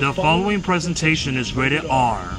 The following presentation is rated R.